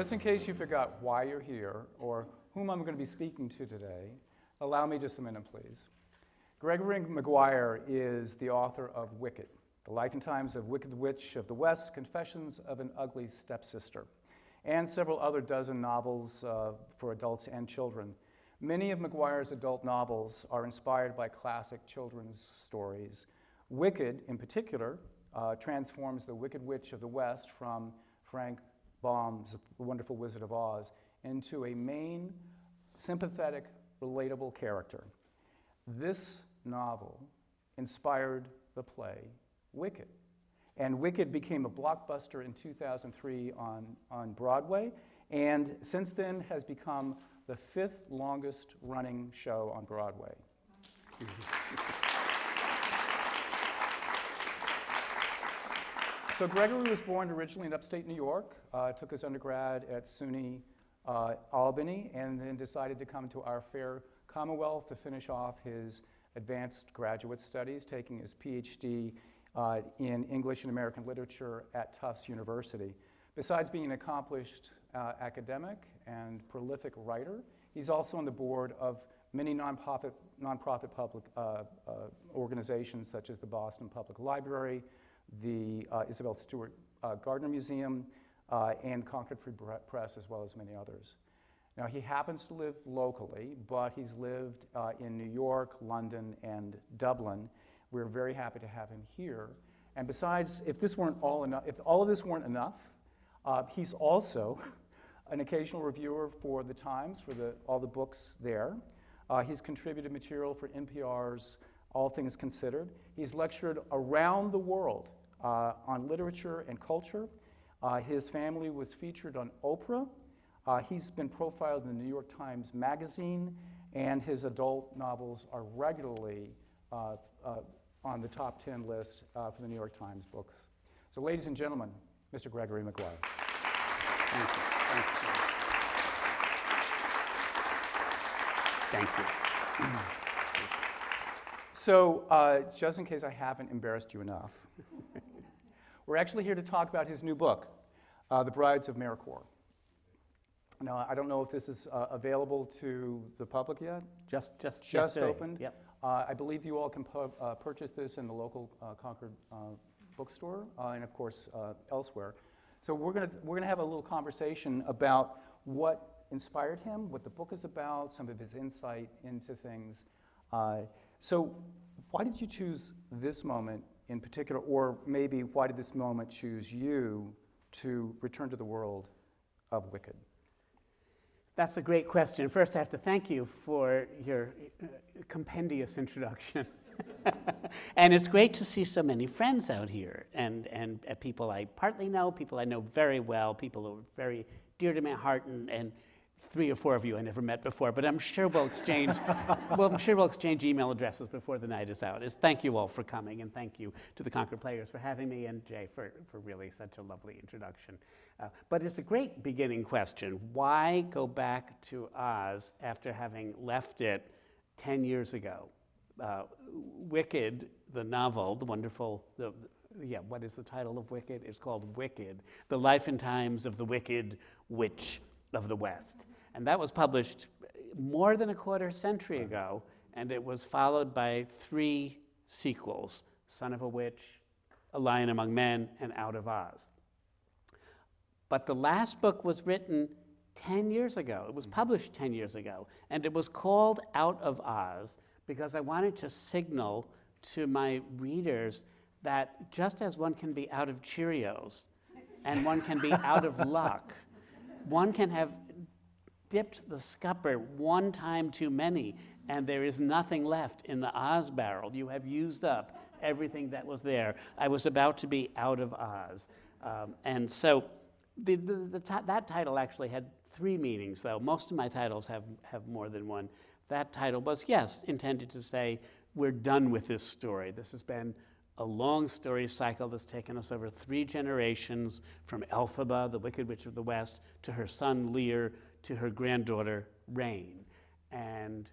Just in case you forgot why you're here or whom I'm going to be speaking to today, allow me just a minute, please. Gregory Maguire is the author of Wicked, The Life and Times of Wicked Witch of the West, Confessions of an Ugly Stepsister, and several other dozen novels uh, for adults and children. Many of Maguire's adult novels are inspired by classic children's stories. Wicked, in particular, uh, transforms the Wicked Witch of the West from Frank Baum's The Wonderful Wizard of Oz into a main, sympathetic, relatable character. This novel inspired the play Wicked. And Wicked became a blockbuster in 2003 on, on Broadway, and since then has become the fifth longest running show on Broadway. Mm-hmm. So Gregory was born originally in upstate New York, uh, took his undergrad at SUNY uh, Albany, and then decided to come to our fair Commonwealth to finish off his advanced graduate studies, taking his PhD uh, in English and American Literature at Tufts University. Besides being an accomplished uh, academic and prolific writer, he's also on the board of many nonprofit, nonprofit public uh, uh organizations such as the Boston Public Library, the uh, Isabel Stewart uh, Gardner Museum, uh, and Concord Free Press, as well as many others. Now, he happens to live locally, but he's lived uh, in New York, London, and Dublin. We're very happy to have him here. And besides, if this weren't all enough, if all of this weren't enough, uh, he's also an occasional reviewer for the Times, for the, all the books there. Uh, he's contributed material for NPR's All Things Considered. He's lectured around the world uh, on literature and culture. Uh, his family was featured on Oprah. Uh, he's been profiled in the New York Times Magazine, and his adult novels are regularly uh, uh, on the top 10 list uh, for the New York Times books. So, ladies and gentlemen, Mr. Gregory Maguire. Thank you. Thank you. Thank you. So, uh, just in case I haven't embarrassed you enough, we're actually here to talk about his new book, uh, The Brides of Maracoor. Now, I don't know if this is uh, available to the public yet. Just, just, just yesterday. opened. Yep. Uh, I believe you all can uh, purchase this in the local uh, Concord uh, bookstore and, of course, elsewhere. So we're going we're gonna have a little conversation about what inspired him, what the book is about, some of his insight into things. so, why did you choose this moment in particular, or maybe why did this moment choose you to return to the world of Wicked? That's a great question. First, I have to thank you for your uh, compendious introduction. and it's great to see so many friends out here and, and uh, people I partly know, people I know very well, people who are very dear to my heart, and, and three or four of you I never met before, but I'm sure we'll exchange, well, I'm sure we'll exchange email addresses before the night is out. Is thank you all for coming, and thank you to the Concord Players for having me, and Jay for, for really such a lovely introduction. Uh, but it's a great beginning question. Why go back to Oz after having left it 10 years ago? Uh, Wicked, the novel, the wonderful, the, yeah, what is the title of Wicked? It's called Wicked, The Life and Times of the Wicked Witch of the West. And that was published more than a quarter century ago, and it was followed by three sequels Son of a Witch, A Lion Among Men, and Out of Oz. But the last book was written 10 years ago. It was mm. published 10 years ago, and it was called Out of Oz because I wanted to signal to my readers that just as one can be out of Cheerios and one can be out of luck, one can have dipped the scupper one time too many, and there is nothing left in the Oz barrel. You have used up everything that was there. I was about to be out of Oz. Um, and so the, the, the that title actually had three meanings, though. Most of my titles have, have more than one. That title was, yes, intended to say, we're done with this story. This has been a long story cycle that's taken us over three generations from Elphaba, the Wicked Witch of the West, to her son Lear, to her granddaughter Rain. And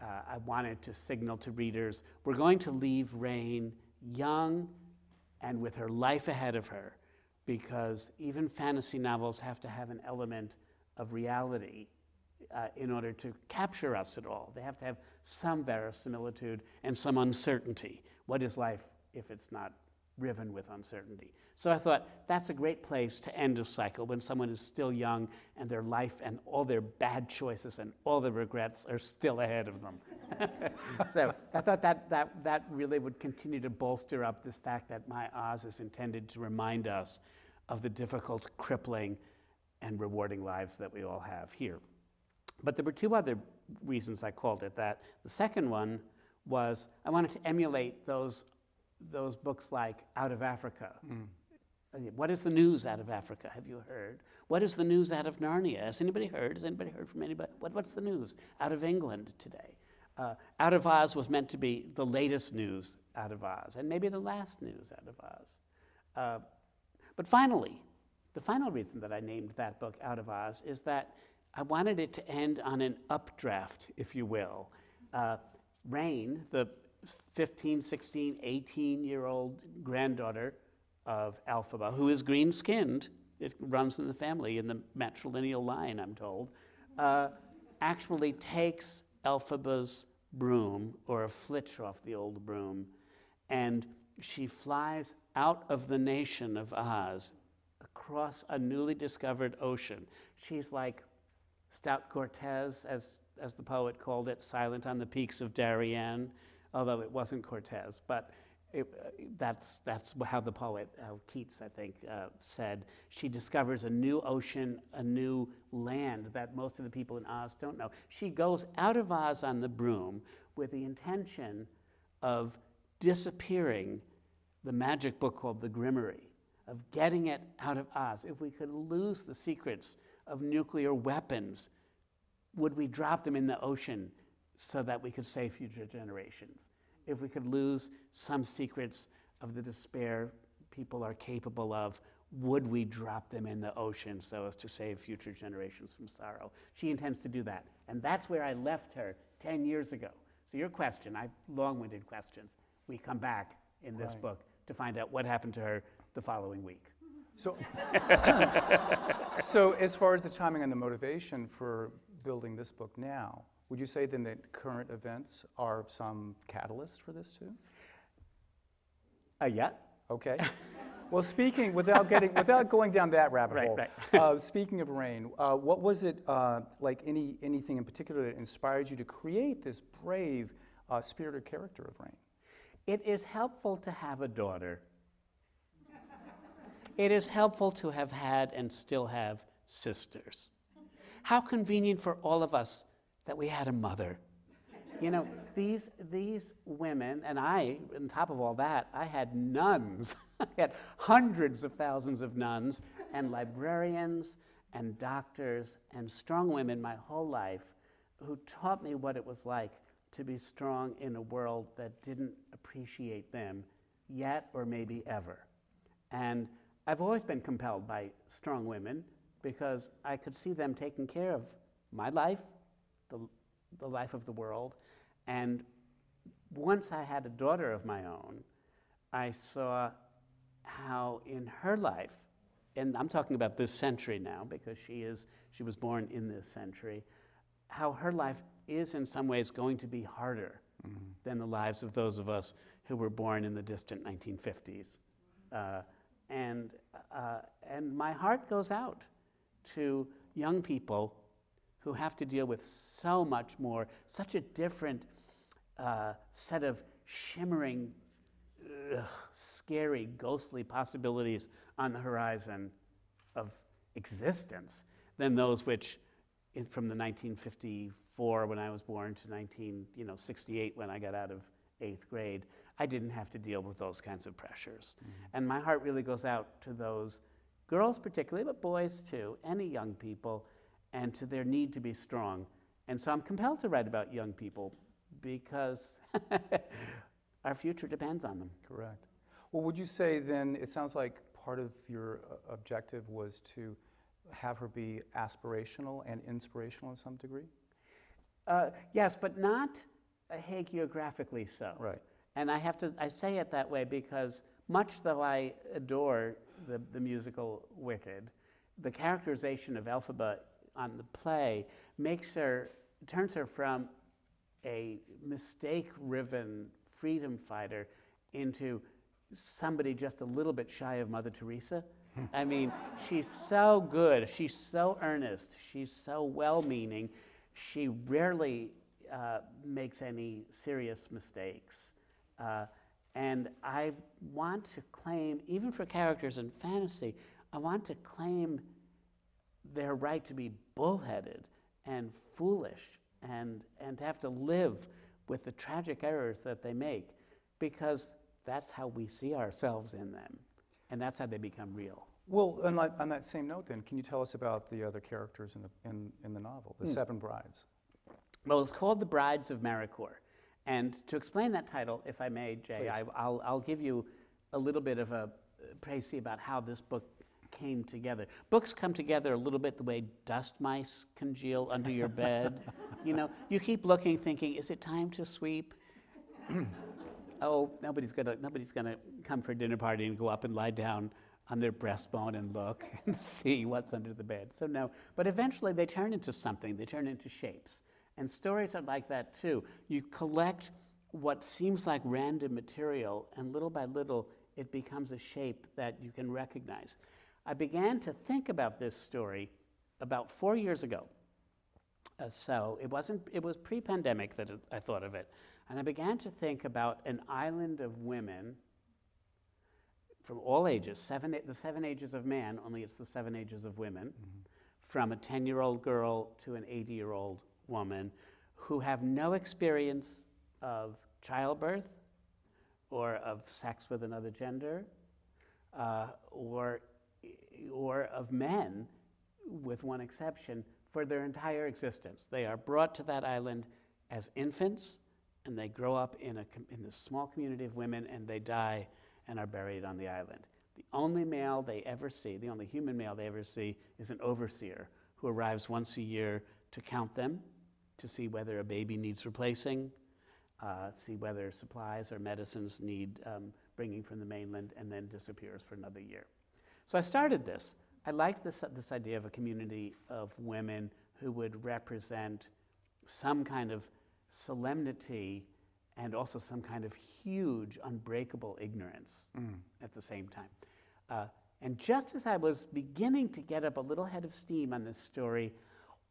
uh, I wanted to signal to readers we're going to leave Rain young and with her life ahead of her because even fantasy novels have to have an element of reality uh, in order to capture us at all. They have to have some verisimilitude and some uncertainty. What is life if it's not riven with uncertainty? So I thought that's a great place to end a cycle when someone is still young and their life and all their bad choices and all their regrets are still ahead of them. so I thought that, that, that really would continue to bolster up this fact that My Oz is intended to remind us of the difficult, crippling, and rewarding lives that we all have here. But there were two other reasons I called it that. The second one was I wanted to emulate those, those books like Out of Africa. Mm. What is the news out of Africa? Have you heard? What is the news out of Narnia? Has anybody heard? Has anybody heard from anybody? What, what's the news out of England today? Uh, out of Oz was meant to be the latest news out of Oz, and maybe the last news out of Oz. Uh, but finally, the final reason that I named that book Out of Oz is that I wanted it to end on an updraft, if you will. Uh, Rain, the 15, 16, 18 year old granddaughter of Elphaba, who is green skinned, it runs in the family in the matrilineal line, I'm told, uh, actually takes Elphaba's broom or a flitch off the old broom and she flies out of the nation of Oz across a newly discovered ocean. She's like Stout Cortez, as, as the poet called it, silent on the peaks of Darien, although it wasn't Cortez. But it, that's, that's how the poet uh, Keats, I think, uh, said. She discovers a new ocean, a new land that most of the people in Oz don't know. She goes out of Oz on the broom with the intention of disappearing the magic book called the Grimmerie, of getting it out of Oz. If we could lose the secrets of nuclear weapons, would we drop them in the ocean so that we could save future generations? if we could lose some secrets of the despair people are capable of, would we drop them in the ocean so as to save future generations from sorrow? She intends to do that. And that's where I left her 10 years ago. So, your question, I long winded questions, we come back in this right. book to find out what happened to her the following week. So, so, as far as the timing and the motivation for building this book now, would you say then that current events are some catalyst for this too? Uh, yeah. Okay. well, speaking without getting without going down that rabbit right, hole. Right. uh, speaking of rain, uh, what was it uh, like? Any anything in particular that inspired you to create this brave, uh, spirited character of Rain? It is helpful to have a daughter. it is helpful to have had and still have sisters. How convenient for all of us that we had a mother. You know, these, these women, and I, on top of all that, I had nuns. I had hundreds of thousands of nuns and librarians and doctors and strong women my whole life who taught me what it was like to be strong in a world that didn't appreciate them yet or maybe ever. And I've always been compelled by strong women because I could see them taking care of my life the, the life of the world. And once I had a daughter of my own, I saw how in her life, and I'm talking about this century now because she is she was born in this century, how her life is in some ways going to be harder mm-hmm. than the lives of those of us who were born in the distant 1950s. Uh, and, uh, and my heart goes out to young people who have to deal with so much more, such a different uh, set of shimmering, ugh, scary, ghostly possibilities on the horizon of existence than those which, in, from the 1954 when I was born to 1968 when I got out of eighth grade, I didn't have to deal with those kinds of pressures. Mm-hmm. And my heart really goes out to those girls, particularly, but boys too, any young people and to their need to be strong. And so I'm compelled to write about young people because our future depends on them. Correct. Well, would you say then, it sounds like part of your uh, objective was to have her be aspirational and inspirational in some degree? Uh, yes, but not hagiographically so. Right. And I have to, I say it that way because much though I adore the, the musical Wicked, the characterization of Elphaba on the play makes her, turns her from a mistake-riven freedom fighter into somebody just a little bit shy of Mother Teresa. I mean, she's so good, she's so earnest, she's so well meaning, she rarely uh, makes any serious mistakes. Uh, and I want to claim, even for characters in fantasy, I want to claim their right to be bullheaded and foolish and, and to have to live with the tragic errors that they make because that's how we see ourselves in them and that's how they become real. Well, on that, on that same note, then, can you tell us about the other characters in the, in, in the novel, the Hmm. Seven Brides? Well, it's called The Brides of Maracoor. And to explain that title, if I may, Jay, I, will I'll give you a little bit of a uh, précis about how this book came together. Books come together a little bit the way dust mice congeal under your bed. you know, you keep looking, thinking, is it time to sweep? oh, nobody's gonna, nobody's gonna come for a dinner party and go up and lie down on their breastbone and look and see what's under the bed. So no, but eventually they turn into something. They turn into shapes. And stories are like that too. You collect what seems like random material, and little by little, it becomes a shape that you can recognize. I began to think about this story about four years ago. Uh, so it wasn't. It was pre-pandemic that it, I thought of it, and I began to think about an island of women from all ages, seven, the seven ages of man. Only it's the seven ages of women, from a ten-year-old girl to an eighty-year-old woman, who have no experience of childbirth, or of sex with another gender, uh, or or of men, with one exception, for their entire existence. They are brought to that island as infants, and they grow up in a in this small community of women, and they die and are buried on the island. The only male they ever see, the only human male they ever see, is an overseer who arrives once a year to count them, to see whether a baby needs replacing, uh, see whether supplies or medicines need um, bringing from the mainland, and then disappears for another year. So I started this. I liked this, this idea of a community of women who would represent some kind of solemnity and also some kind of huge, unbreakable ignorance at the same time. Uh, and just as I was beginning to get up a little head of steam on this story,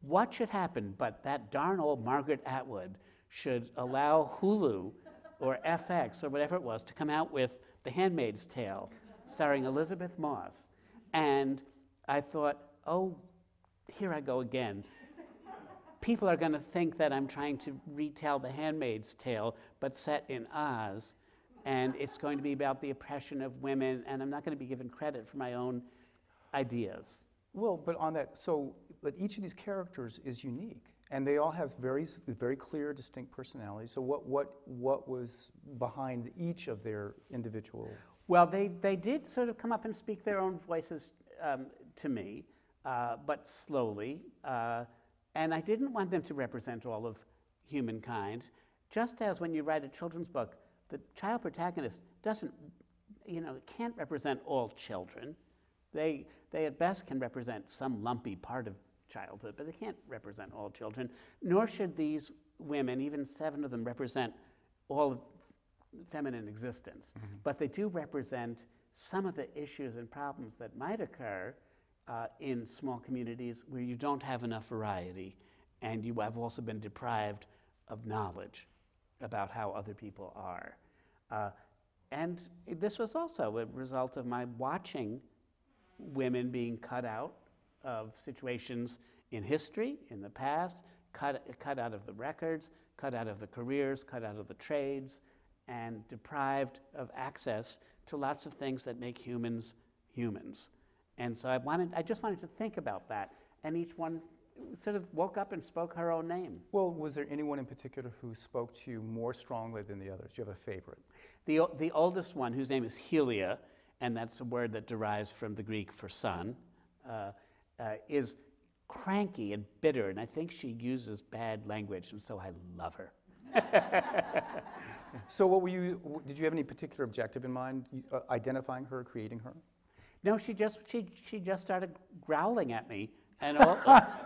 what should happen but that darn old Margaret Atwood should allow Hulu or FX or whatever it was to come out with The Handmaid's Tale, starring Elisabeth Moss. And I thought, oh, here I go again. People are going to think that I'm trying to retell The Handmaid's Tale, but set in Oz. And it's going to be about the oppression of women, and I'm not going to be given credit for my own ideas. Well, but on that, so, but each of these characters is unique, and they all have very, very clear, distinct personalities. So, what, what, what was behind each of their individual? Well, they, they did sort of come up and speak their own voices um, to me, uh, but slowly. Uh, and I didn't want them to represent all of humankind, just as when you write a children's book, the child protagonist doesn't, you know, can't represent all children. They, they at best can represent some lumpy part of childhood, but they can't represent all children. Nor should these women, even seven of them, represent all of feminine existence. But they do represent some of the issues and problems that might occur uh, in small communities where you don't have enough variety and you have also been deprived of knowledge about how other people are. Uh, and this was also a result of my watching women being cut out of situations in history, in the past, cut, cut out of the records, cut out of the careers, cut out of the trades, and deprived of access to lots of things that make humans humans. And so I wanted, I just wanted to think about that, and each one sort of woke up and spoke her own name. Well, was there anyone in particular who spoke to you more strongly than the others? Do you have a favorite? The, the oldest one, whose name is Helia, and that's a word that derives from the Greek for sun, uh, uh, is cranky and bitter, and I think she uses bad language, and so I love her. So what were you, did you have any particular objective in mind, uh, identifying her, creating her? No, she just she she just started growling at me, and all,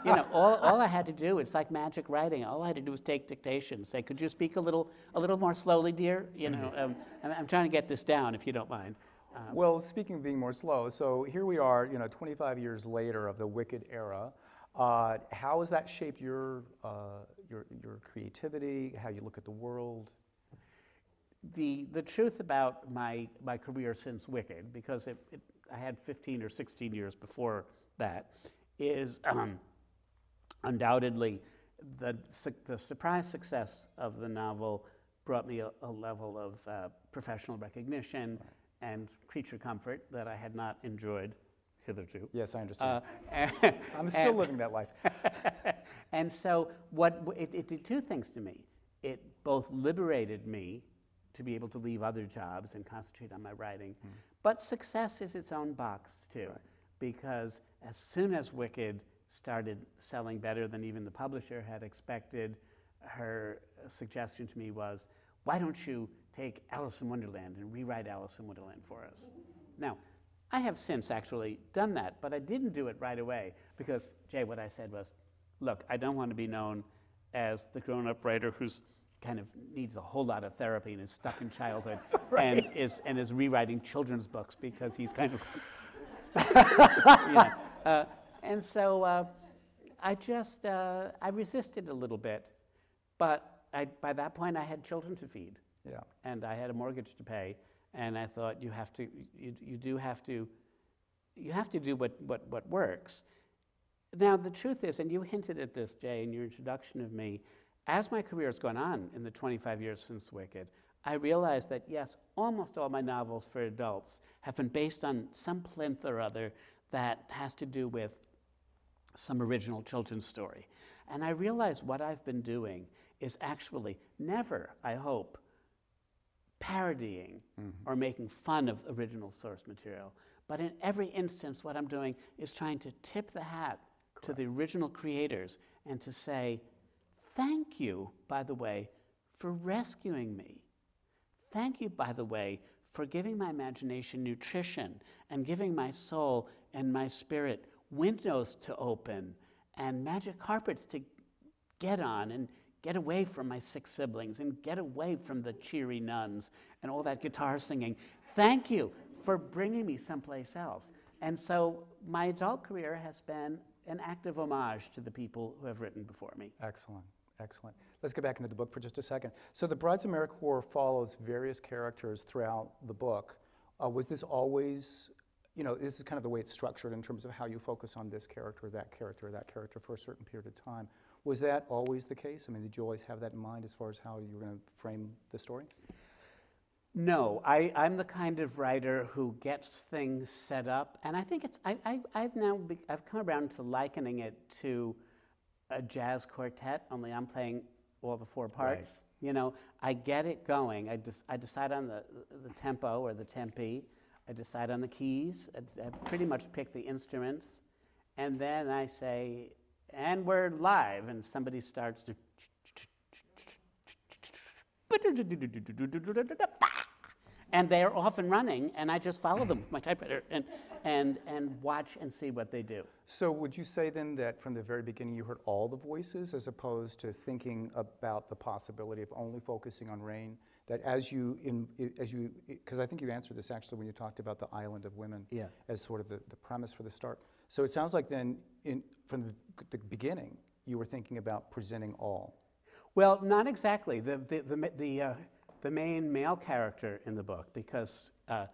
you know, all, all I had to do it's like magic writing. All I had to do was take dictation, say, "Could you speak a little a little more slowly, dear?" You know, um, I'm, I'm trying to get this down, if you don't mind. Um, Well, speaking of being more slow, so here we are, you know, 25 years later of the Wicked era. Uh, how has that shaped your, uh, your, your creativity, how you look at the world? The the truth about my my career since Wicked, because it, it, I had 15 or 16 years before that, is um, undoubtedly the the surprise success of the novel brought me a, a level of uh, professional recognition and creature comfort that I had not enjoyed hitherto. Yes, I understand. Uh, I'm still and- living that life. and so what it, it did two things to me. It both liberated me to be able to leave other jobs and concentrate on my writing, hmm. but success is its own box too, because as soon as Wicked started selling better than even the publisher had expected, her suggestion to me was, "Why don't you take Alice in Wonderland and rewrite Alice in Wonderland for us?" Now, I have since actually done that, but I didn't do it right away because, Jay, what I said was, look, I don't want to be known as the grown up writer who's kind of needs a whole lot of therapy and is stuck in childhood and, is, and is rewriting children's books because he's kind of. you know, uh, and so uh, I just, uh, I resisted a little bit, but I, by that point I had children to feed Yeah. and I had a mortgage to pay, and I thought you have to, you, you do have to, you have to do what, what, what works. Now the truth is, and you hinted at this, Jay, in your introduction of me, as my career has gone on in the 25 years since Wicked, I realized that yes, almost all my novels for adults have been based on some plinth or other that has to do with some original children's story. And I realized what I've been doing is actually never, I hope, parodying mm-hmm. or making fun of original source material. But in every instance, what I'm doing is trying to tip the hat to the original creators and to say, thank you, by the way, for rescuing me. Thank you, by the way, for giving my imagination nutrition and giving my soul and my spirit windows to open and magic carpets to get on and get away from my six siblings and get away from the cheery nuns and all that guitar singing. Thank you for bringing me someplace else. And so my adult career has been an act of homage to the people who have written before me. Excellent, excellent. Let's get back into the book for just a second. So the Brides of Maracoor follows various characters throughout the book. Uh, was this always, you know, this is kind of the way it's structured in terms of how you focus on this character, that character, that character for a certain period of time. Was that always the case? I mean, did you always have that in mind as far as how you were going to frame the story? No, I, I'm the kind of writer who gets things set up, and I think it's, I, I've now, be, I've come around to likening it to a jazz quartet, only I'm playing all the four parts. You know, I get it going. I, des- I decide on the, the tempo or the tempi. I decide on the keys. I, I pretty much pick the instruments. And then I say, and we're live, and somebody starts to. And they're off and running, and I just follow them with my typewriter and, and, and watch and see what they do. So would you say then that from the very beginning you heard all the voices as opposed to thinking about the possibility of only focusing on rain? That as you, in, as you, because I think you answered this actually when you talked about the island of women Yeah. as sort of the, the premise for the start. So it sounds like then in, from the, the beginning you were thinking about presenting all. Well, not exactly. The, the, the, the, uh, the main male character in the book, because uh,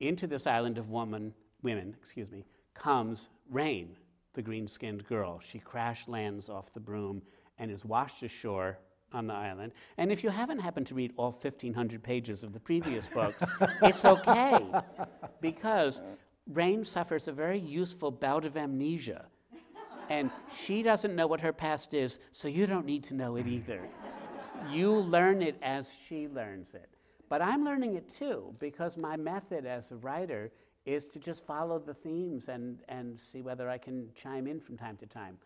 into this island of woman, women, excuse me, comes Rain, the green-skinned girl. She crash lands off the broom and is washed ashore on the island. And if you haven't happened to read all 1,500 pages of the previous books, it's okay, because Rain suffers a very useful bout of amnesia. And she doesn't know what her past is, so you don't need to know it either. You learn it as she learns it. But I'm learning it too, because my method as a writer is to just follow the themes and, and see whether I can chime in from time to time.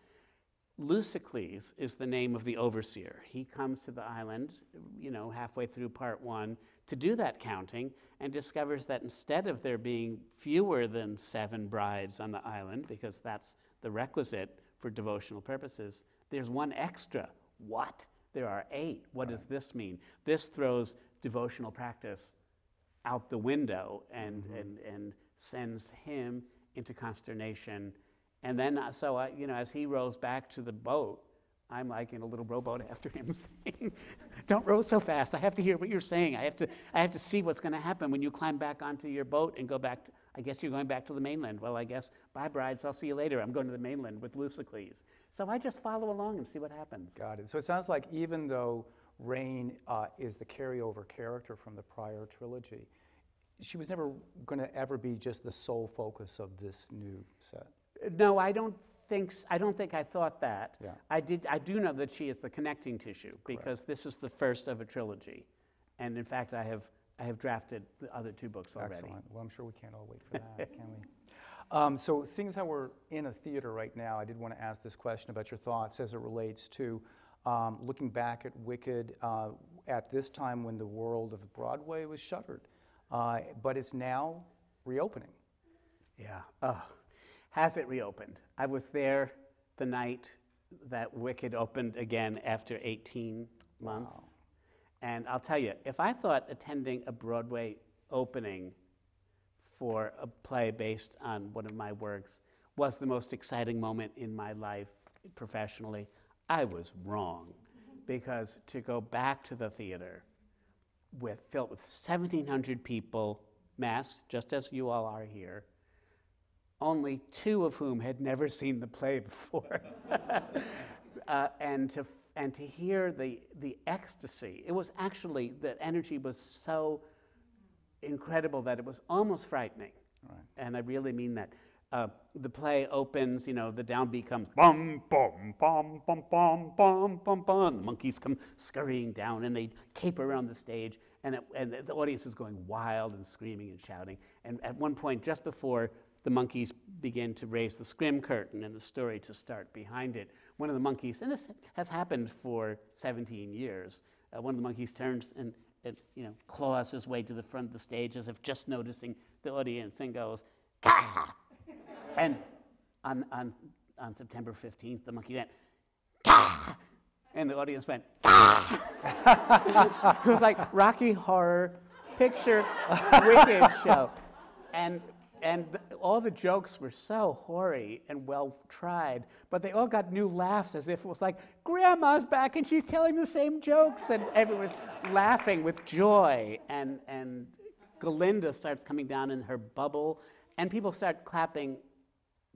Lucikles is the name of the overseer. He comes to the island, you know, halfway through part one to do that counting and discovers that instead of there being fewer than seven brides on the island, because that's the requisite for devotional purposes, there's one extra. What? There are eight. What right. does this mean? This throws devotional practice out the window and, mm-hmm. and, and sends him into consternation and then, uh, so I, you know, as he rows back to the boat, I'm like in a little rowboat after him saying, Don't row so fast. I have to hear what you're saying. I have to, I have to see what's going to happen when you climb back onto your boat and go back. To, I guess you're going back to the mainland. Well, I guess, bye, brides. I'll see you later. I'm going to the mainland with Lucikles. So I just follow along and see what happens. Got it. So it sounds like even though Rain uh, is the carryover character from the prior trilogy, she was never going to ever be just the sole focus of this new set. No, I don't think, I don't think I thought that. Yeah. I, did, I do know that she is the connecting tissue because this is the first of a trilogy. And in fact, I have, I have drafted the other two books already. Excellent. Well, I'm sure we can't all wait for that, can we? Um, so, seeing as how we're in a theater right now, I did want to ask this question about your thoughts as it relates to um, looking back at Wicked uh, at this time when the world of Broadway was shuttered, uh, but it's now reopening. Yeah. Oh has it reopened? I was there the night that Wicked opened again after 18 months. Wow. And I'll tell you, if I thought attending a Broadway opening for a play based on one of my works was the most exciting moment in my life professionally, I was wrong. Because to go back to the theater with filled with 1,700 people, masked, just as you all are here, only two of whom had never seen the play before. uh, and, to, and to hear the, the ecstasy. It was actually, the energy was so incredible that it was almost frightening. Right. And I really mean that. Uh, the play opens, you know, the downbeat comes bum, bum, bum, bum, bum, bum, bum, bum. The monkeys come scurrying down and they caper around the stage, and, it, and the audience is going wild and screaming and shouting. And at one point, just before the monkeys begin to raise the scrim curtain and the story to start behind it, one of the monkeys, and this has happened for 17 years, uh, one of the monkeys turns and, and, you know, claws his way to the front of the stage as if just noticing the audience and goes, Gah! and on, on, on September 15th, the monkey went, Gah! and the audience went, Gah! it was like Rocky Horror Picture Wicked Show. And and all the jokes were so hoary and well tried, but they all got new laughs as if it was like, Grandma's back and she's telling the same jokes. And everyone was laughing with joy. And, and Galinda starts coming down in her bubble, and people start clapping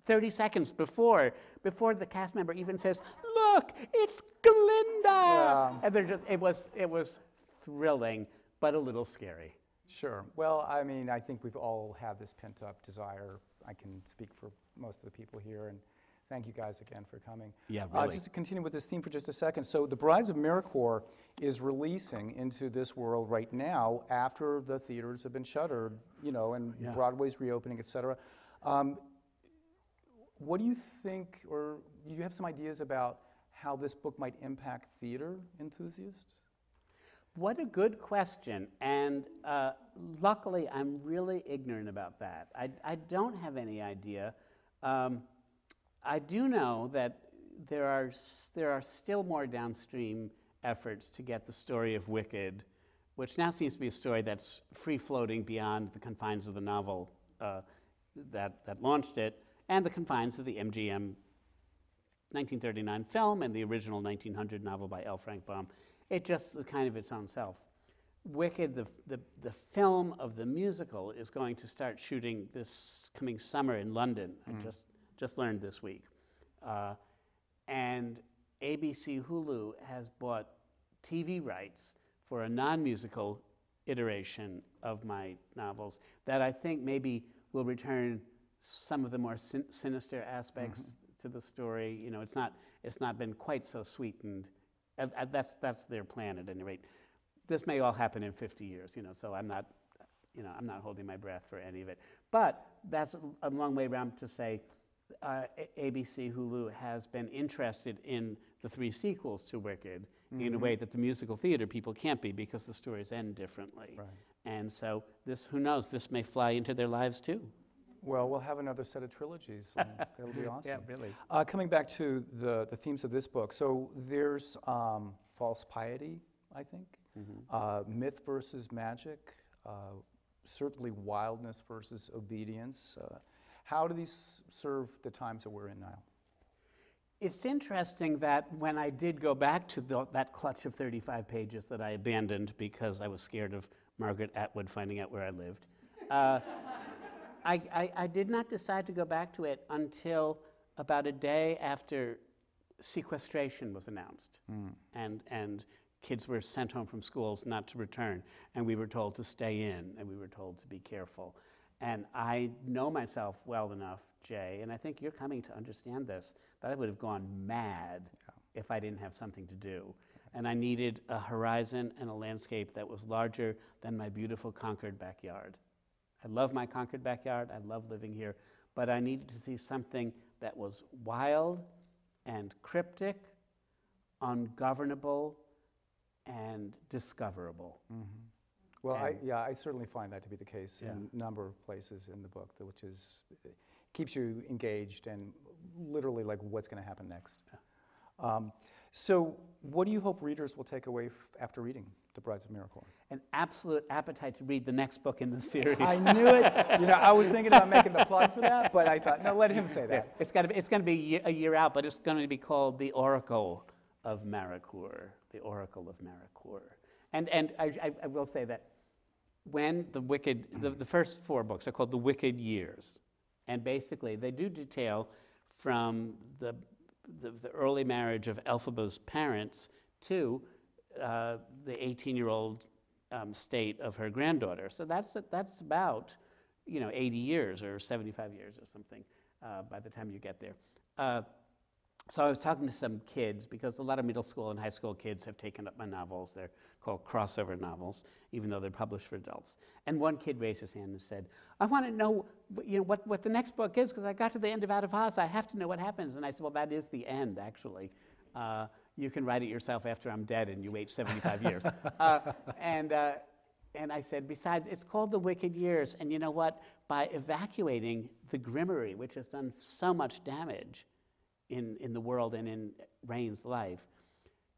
30 seconds before, before the cast member even says, Look, it's Glinda!" Yeah. And just, it, was, it was thrilling, but a little scary. Sure. Well, I mean, I think we've all had this pent up desire. I can speak for most of the people here, and thank you guys again for coming. Yeah, uh, really. Uh, just to continue with this theme for just a second. So, The Brides of Maracoor is releasing into this world right now after the theaters have been shuttered, you know, and yeah. Broadway's reopening, et cetera. Um, what do you think, or do you have some ideas about how this book might impact theater enthusiasts? What a good question. And uh, luckily, I'm really ignorant about that. I, I don't have any idea. Um, I do know that there are, there are still more downstream efforts to get the story of Wicked, which now seems to be a story that's free floating beyond the confines of the novel uh, that, that launched it and the confines of the MGM 1939 film and the original 1900 novel by L. Frank Baum. It just is kind of its own self. Wicked, the, the, the film of the musical, is going to start shooting this coming summer in London. Mm. I just, just learned this week. Uh, and ABC Hulu has bought TV rights for a non musical iteration of my novels that I think maybe will return some of the more sin- sinister aspects mm-hmm. to the story. You know, it's not, it's not been quite so sweetened that's, that's their plan at any rate. This may all happen in 50 years, you know, so I'm not, you know, I'm not holding my breath for any of it. But that's a long way around to say uh, ABC Hulu has been interested in the three sequels to Wicked in a way that the musical theater people can't be because the stories end differently. Right. And so this, who knows, this may fly into their lives too. Well, we'll have another set of trilogies. That'll be awesome. Yeah, really. Uh, coming back to the, the themes of this book, so there's um, false piety, I think, uh, myth versus magic, uh, certainly wildness versus obedience. Uh, how do these serve the times that we're in now? It's interesting that when I did go back to the, that clutch of 35 pages that I abandoned because I was scared of Margaret Atwood finding out where I lived, uh, I, I, I did not decide to go back to it until about a day after sequestration was announced. Hmm. And, and kids were sent home from schools not to return. And we were told to stay in and we were told to be careful. And I know myself well enough, Jay, and I think you're coming to understand this, that I would have gone mad if I didn't have something to do. And I needed a horizon and a landscape that was larger than my beautiful Concord backyard. I love my Concord backyard, I love living here, but I needed to see something that was wild and cryptic, ungovernable, and discoverable. Well, I, yeah, I certainly find that to be the case Yeah. in a number of places in the book, which is keeps you engaged and literally like what's going to happen next. Um, so, what do you hope readers will take away f- after reading *The Brides of Maracoor*? An absolute appetite to read the next book in the series. I knew it. You know, I was thinking about making the plug for that, but I thought, no, let him say that. it's got to be, it's going to be a year, a year out, but it's going to be called The Oracle of Maracoor. The Oracle of Maracoor. And, and I, I, I will say that when the Wicked, the, the first four books are called The Wicked Years. And basically, they do detail from the, the, the early marriage of Elphaba's parents to uh, the 18 year old um, state of her granddaughter. So that's, that's about you know, 80 years or 75 years or something uh, by the time you get there. So I was talking to some kids because a lot of middle school and high school kids have taken up my novels. They're called crossover novels, even though they're published for adults. And one kid raised his hand and said, "I want to know, you know, what, what the next book is because I got to the end of Out of Oz. I have to know what happens." And I said, "Well, that is the end, actually. Uh, you can write it yourself after I'm dead, and you wait 75 years." Uh, and uh, and I said, besides, it's called The Wicked Years. And you know what? By evacuating the Grimmerie, which has done so much damage in, in the world and in Rain's life,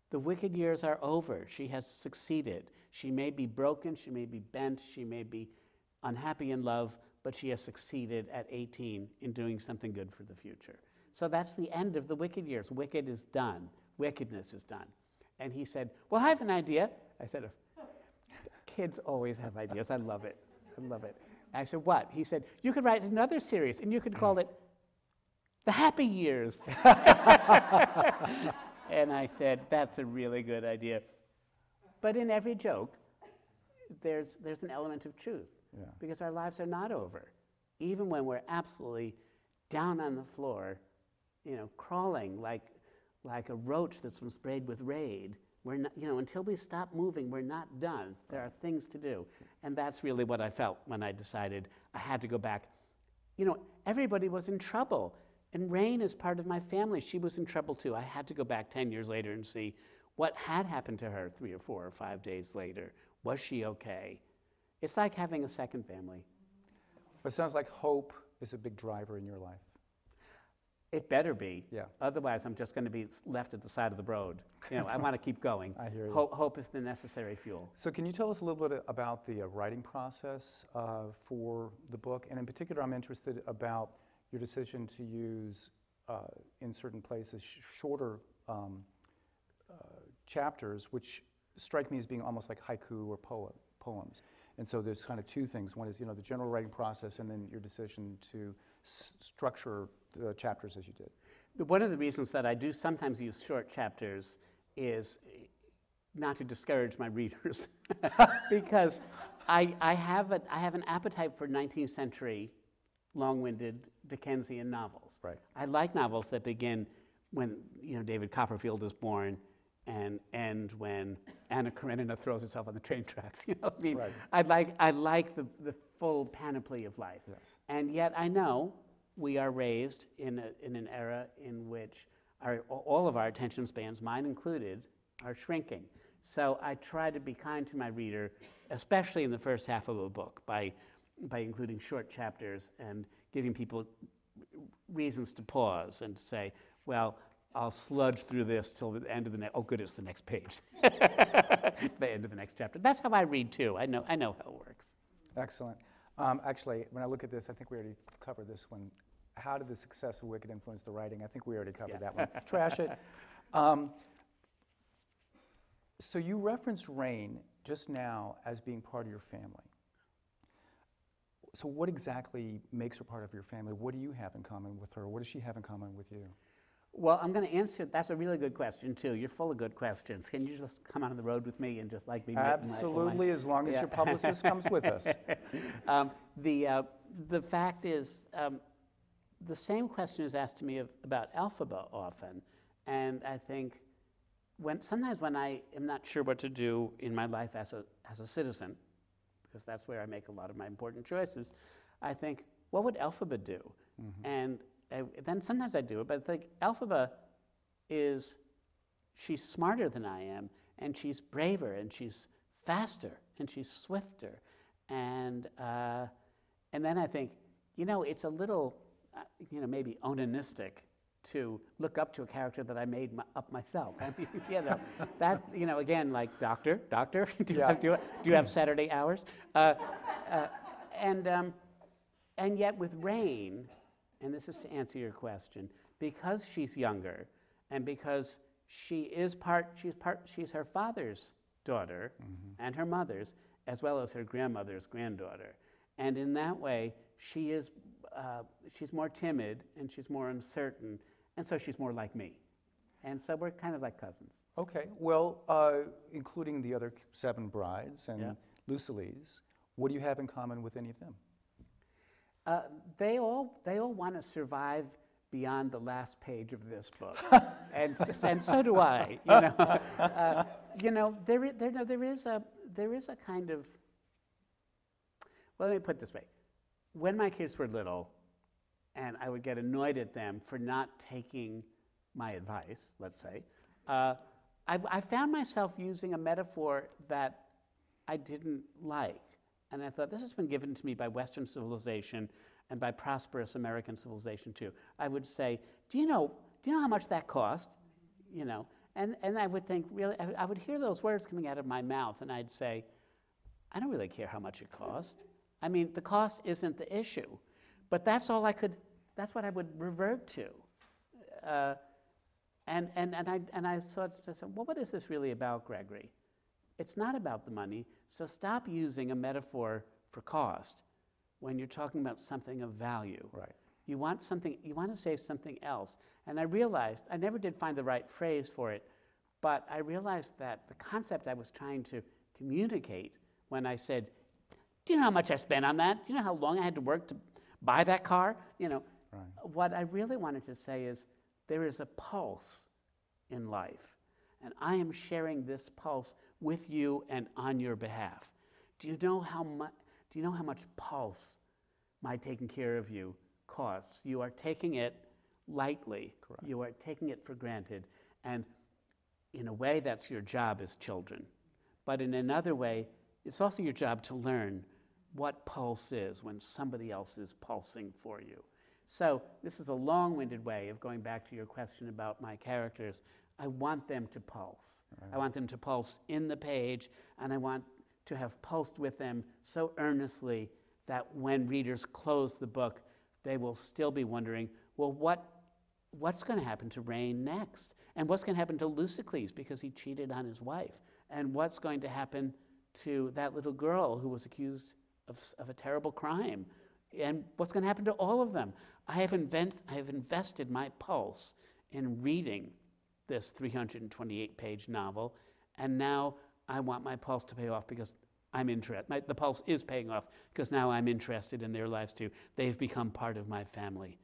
the wicked years are over. She has succeeded. She may be broken, she may be bent, she may be unhappy in love, but she has succeeded at 18 in doing something good for the future. So that's the end of the wicked years. Wicked is done, wickedness is done. And he said, Well, I have an idea. I said, Kids always have ideas. I love it. I love it. I said, What? He said, You could write another series and you could call it The Happy Years. and I said, That's a really good idea. But in every joke, there's, there's an element of truth Yeah. because our lives are not over. Even when we're absolutely down on the floor, you know, crawling like, like a roach that's been sprayed with Raid, we're not, you know, until we stop moving, we're not done. There are things to do. And that's really what I felt when I decided I had to go back. You know, everybody was in trouble. And Rain is part of my family. She was in trouble too. I had to go back 10 years later and see what had happened to her three or four or five days later. Was she okay? It's like having a second family. It sounds like hope is a big driver in your life. It better be. Yeah. Otherwise, I'm just going to be left at the side of the road. You know, I want to keep going. I hear you. Hope, hope is the necessary fuel. So, can you tell us a little bit about the uh, writing process uh, for the book? And in particular, I'm interested about your decision to use, uh, in certain places, sh- shorter um, uh, chapters, which strike me as being almost like haiku or poem, poems. And so, there's kind of two things. One is, you know, the general writing process, and then your decision to structure the chapters as you did. One of the reasons that I do sometimes use short chapters is eh, not to discourage my readers, because I, I, have a, I have an appetite for 19th century long-winded Dickensian novels. Right. I like novels that begin when you know David Copperfield is born and end when Anna Karenina throws herself on the train tracks. You know, I mean, Right. I like I like the, the full panoply of life. Yes. And yet I know we are raised in, a, in an era in which our, all of our attention spans, mine included, are shrinking. So I try to be kind to my reader, especially in the first half of a book, by, by including short chapters and giving people reasons to pause and say, well, I'll sludge through this till the end of the next, oh, good, it's the next page. the end of the next chapter. That's how I read too. I know, I know how it works. Excellent. Um, actually, when I look at this, I think we already covered this one. How did the success of Wicked influence the writing? I think we already covered Yeah. that one. Trash it. Um, so you referenced Rain just now as being part of your family. So what exactly makes her part of your family? What do you have in common with her? What does she have in common with you? Well, I'm going to answer. That's a really good question too. You're full of good questions. Can you just come out on the road with me and just like be my- my- my- Absolutely, as long as Yeah. your publicist comes with us. um, the, uh, the fact is, um, the same question is asked to me of, about Elphaba often. And I think when, sometimes when I am not sure what to do in my life as a, as a citizen, because that's where I make a lot of my important choices, I think, what would Elphaba do? And uh, then sometimes I do it, but I think Elphaba is, she's smarter than I am, and she's braver, and she's faster, and she's swifter. And, uh, and then I think, you know, it's a little, uh, you know, maybe onanistic to look up to a character that I made my, up myself. I mean, you know, that, you know, again, like, doctor, doctor, do, you Yeah. have, do, do you have Saturday hours? Uh, uh, and, um, and yet with Rain, and this is to answer your question, because she's younger and because she is part, she's part, she's her father's daughter and her mother's, as well as her grandmother's granddaughter. And in that way, she is, uh, she's more timid and she's more uncertain, and so she's more like me. And so we're kind of like cousins. Okay, well, uh, including the other seven brides and Yeah. Lucikles, what do you have in common with any of them? Uh, they all they all want to survive beyond the last page of this book, and and so do I. You know, uh, you know there there no, there is a there is a kind of well, let me put it this way: when my kids were little, and I would get annoyed at them for not taking my advice, let's say, uh, I, I found myself using a metaphor that I didn't like. And I thought, this has been given to me by Western civilization and by prosperous American civilization too. I would say, do you know, do you know how much that cost? You know, and, and I would think, really, I, I would hear those words coming out of my mouth, and I'd say, I don't really care how much it cost. I mean, the cost isn't the issue. But that's all I could, that's what I would revert to. Uh, and, and, and, I, and I thought, I said, well, what is this really about, Gregory? It's not about the money, so stop using a metaphor for cost when you're talking about something of value. Right. You want something, you want to say something else. And I realized, I never did find the right phrase for it, but I realized that the concept I was trying to communicate when I said, Do you know how much I spent on that? Do you know how long I had to work to buy that car? You know, Right. what I really wanted to say is there is a pulse in life, and I am sharing this pulse with you and on your behalf. Do you know how much? Do you know how much pulse my taking care of you costs? You are taking it lightly. Correct. You are taking it for granted, and in a way, that's your job as children. But in another way, it's also your job to learn what pulse is when somebody else is pulsing for you. So, this is a long winded way of going back to your question about my characters. I want them to pulse. I want them to pulse in the page, and I want to have pulsed with them so earnestly that when readers close the book, they will still be wondering well, what, what's going to happen to Rain next? And what's going to happen to Lucikles because he cheated on his wife? And what's going to happen to that little girl who was accused of, of a terrible crime? And what's going to happen to all of them? I have, invent, I have invested my pulse in reading this 328 page novel, and now I want my pulse to pay off because I'm interested. The pulse is paying off because now I'm interested in their lives too. They've become part of my family.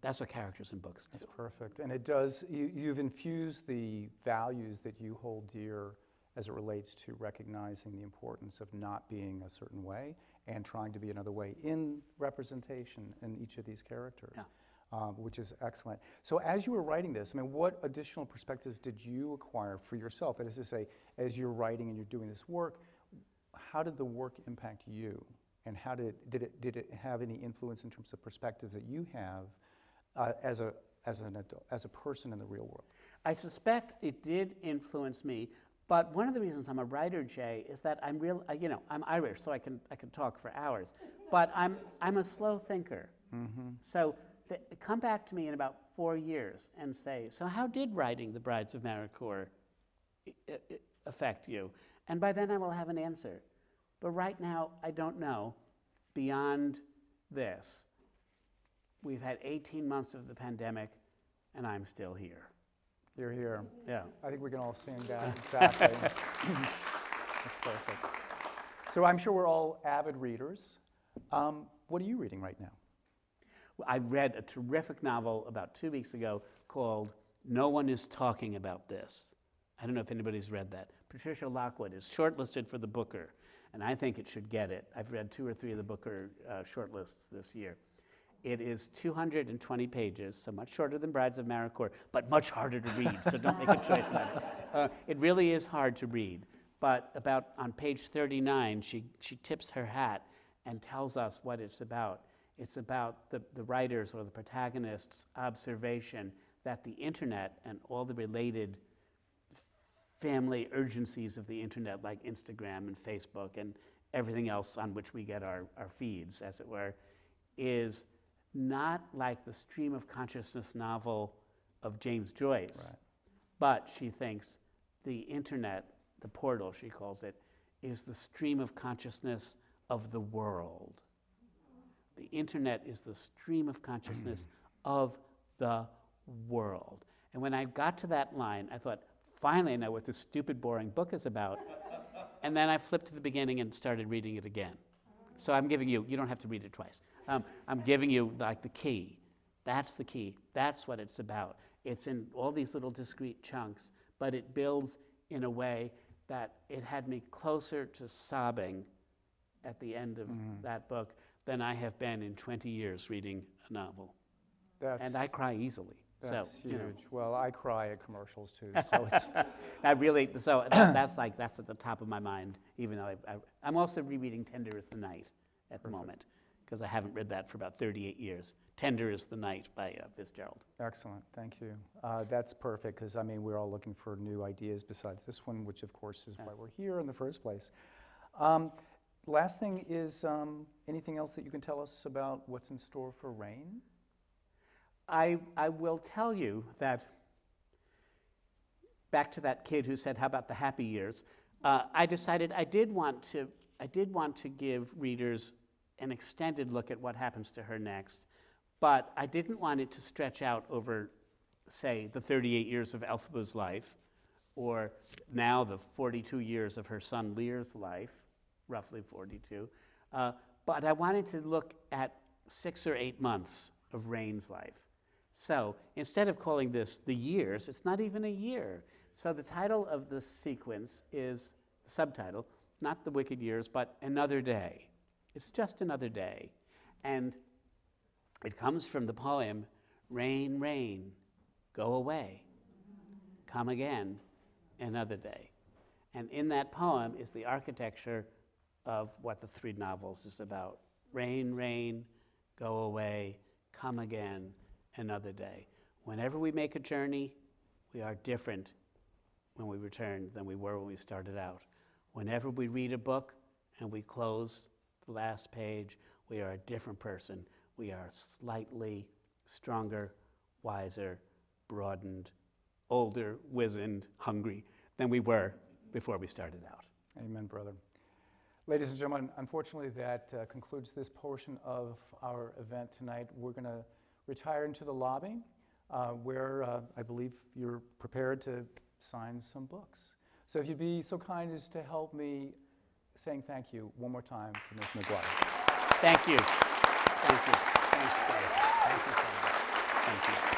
That's what characters in books do. That's perfect. And it does, you, you've infused the values that you hold dear as it relates to recognizing the importance of not being a certain way and trying to be another way in representation in each of these characters. Yeah. Um, which is excellent. So, as you were writing this, I mean, what additional perspectives did you acquire for yourself? That is to say, as you're writing and you're doing this work, how did the work impact you? And how did, did, it, did it have any influence in terms of perspective that you have uh, as, a, as, an adult, as a person in the real world? I suspect it did influence me, but one of the reasons I'm a writer, Jay, is that I'm real. uh, You know, I'm Irish, so I can I can talk for hours, but I'm I'm a slow thinker. So th- come back to me in about four years and say, so how did writing The Brides of Maracoor affect you? And by then I will have an answer. But right now I don't know. Beyond this, we've had 18 months of the pandemic, and I'm still here. You're here. Yeah. I think we can all sing that exactly. That's perfect. So, I'm sure we're all avid readers. Um, what are you reading right now? I read a terrific novel about two weeks ago called No One Is Talking About This. I don't know if anybody's read that. Patricia Lockwood is shortlisted for the Booker, and I think it should get it. I've read two or three of the Booker uh, shortlists this year. It is 220 pages, so much shorter than Brides of Maracoor, but much harder to read, so don't make a choice about it. Uh, it really is hard to read, but about on page 39, she, she tips her hat and tells us what it's about. It's about the, the writer's or the protagonist's observation that the internet and all the related family urgencies of the internet, like Instagram and Facebook and everything else on which we get our, our feeds, as it were, is not like the stream of consciousness novel of James Joyce, Right. but she thinks the internet, the portal, she calls it, is the stream of consciousness of the world. The internet is the stream of consciousness of the world. And when I got to that line, I thought, finally I know what this stupid, boring book is about. and then I flipped to the beginning and started reading it again. So I'm giving you, you don't have to read it twice. Um, I'm giving you like the key. That's the key. That's what it's about. It's in all these little discrete chunks, but it builds in a way that it had me closer to sobbing at the end of that book than I have been in 20 years reading a novel. That's, and I cry easily. That's so, huge. you know. Well, I cry at commercials too, so it's I really, so that's like, that's at the top of my mind, even though I, I, I'm also rereading Tender is the Night at the moment, because I haven't read that for about 38 years. Tender is the Night by uh, Fitzgerald. excellent. Thank you. Uh, that's perfect because I mean we're all looking for new ideas besides this one, which of course is why we're here in the first place. Um, last thing is um, anything else that you can tell us about what's in store for Rain? I, I will tell you that, back to that kid who said, How about the happy years? Uh, I decided I did, want to, I did want to give readers an extended look at what happens to her next, but I didn't want it to stretch out over, say, the 38 years of Elphaba's life, or now the 42 years of her son Liir's life, roughly 42. Uh, but I wanted to look at six or eight months of Rain's life. So instead of calling this the years, it's not even a year. So the title of the sequence is the subtitle, not the wicked years, but another day. It's just another day. And it comes from the poem Rain, Rain, Go Away, Come Again, Another Day. And in that poem is the architecture of what the three novels is about. Rain, rain, go away, come again, another day. Whenever we make a journey, we are different when we return than we were when we started out. Whenever we read a book and we close the last page, we are a different person. We are slightly stronger, wiser, broadened, older, wizened, hungry than we were before we started out. Amen, brother. Ladies and gentlemen, unfortunately, that uh, concludes this portion of our event tonight. We're going to retire into the lobby uh, where uh, I believe you're prepared to sign some books. So if you'd be so kind as to help me saying thank you one more time to Ms. Maguire. Thank you. Thank you. Thank you. Thank you.